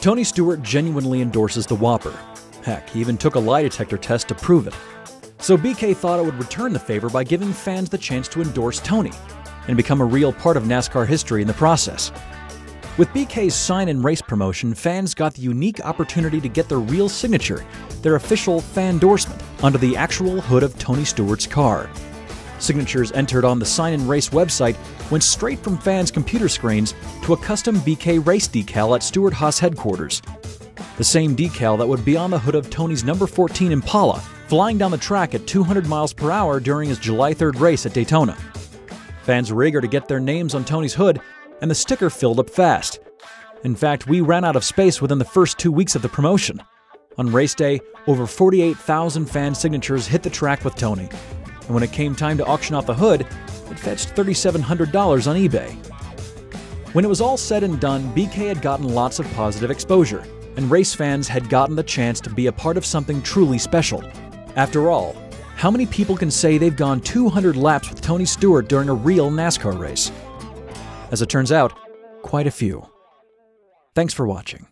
Tony Stewart genuinely endorses the Whopper. Heck, he even took a lie detector test to prove it. So BK thought it would return the favor by giving fans the chance to endorse Tony and become a real part of NASCAR history in the process. With BK's sign and race promotion, fans got the unique opportunity to get their real signature, their official fan endorsement, under the actual hood of Tony Stewart's car. Signatures entered on the Sign and Race website went straight from fans' computer screens to a custom BK race decal at Stewart Haas headquarters. The same decal that would be on the hood of Tony's number 14 Impala, flying down the track at 200 miles per hour during his July 3rd race at Daytona. Fans were eager to get their names on Tony's hood, and the sticker filled up fast. In fact, we ran out of space within the first two weeks of the promotion. On race day, over 48,000 fan signatures hit the track with Tony. And when it came time to auction off the hood, it fetched $3,700 on eBay. When it was all said and done, BK had gotten lots of positive exposure, and race fans had gotten the chance to be a part of something truly special. After all, how many people can say they've gone 200 laps with Tony Stewart during a real NASCAR race? As it turns out, quite a few. Thanks for watching.